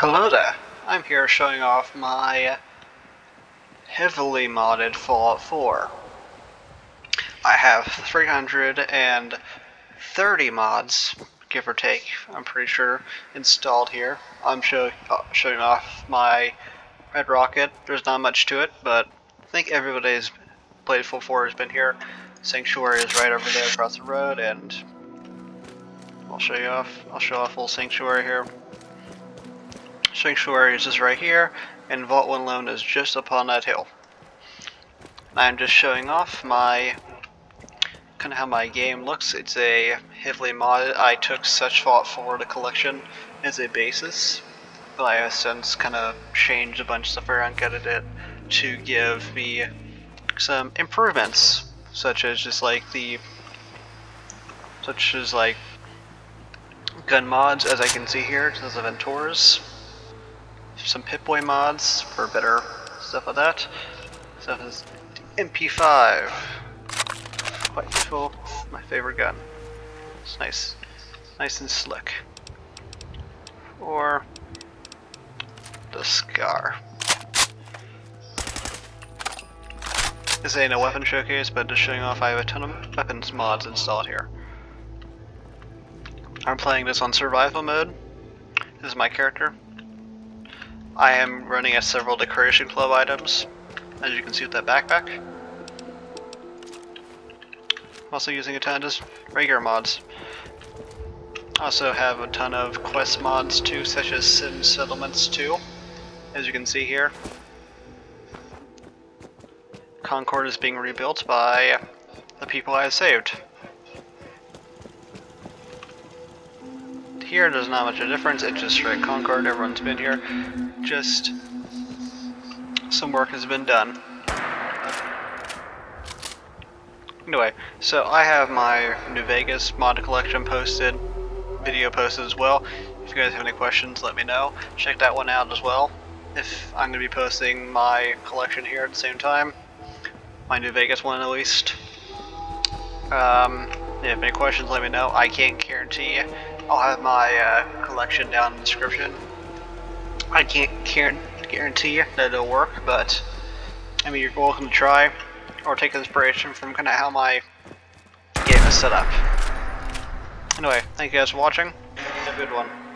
Hello there, I'm here showing off my heavily modded Fallout 4. I have 330 mods, give or take, I'm pretty sure, installed here. I'm show, uh, showing off my Red Rocket. There's not much to it, but I think everybody who's played Fallout 4 has been here. Sanctuary is right over there across the road, and I'll show you off. I'll show off full Sanctuary here. Sanctuary is just right here, and Vault 111 is just upon that hill. I'm just showing off my kind of how my game looks. It's a heavily modded. I took such Fallout 4 the collection as a basis, but I have since kind of changed a bunch of stuff around, gutted it to give me some improvements, such as just like the, such as like gun mods, as I can see here, to the Venturas some Pip-Boy mods for better stuff like that. Stuff is MP5. Quite useful. My favorite gun. It's nice. Nice and slick. Or the Scar. This ain't a weapon showcase, but just showing off I have a ton of weapons mods installed here. I'm playing this on survival mode. This is my character. I am running at several decoration club items, as you can see with that backpack. I'm also using a ton of regular mods. Also have a ton of quest mods too, such as Sim Settlements 2, as you can see here. Concord is being rebuilt by the people I saved. Here there's not much of a difference, it's just straight Concord, everyone's been here just some work has been done. Anyway, so I have my New Vegas mod collection posted, video posted as well. If you guys have any questions, let me know. Check that one out as well. If I'm going to be posting my collection here at the same time, my New Vegas one at least. Um, if you have any questions, let me know. I can't guarantee I'll have my uh, collection down in the description I can't guarantee you that it'll work, but I mean, you're welcome to try or take inspiration from kind of how my game is set up. Anyway, thank you guys for watching. Have a good one.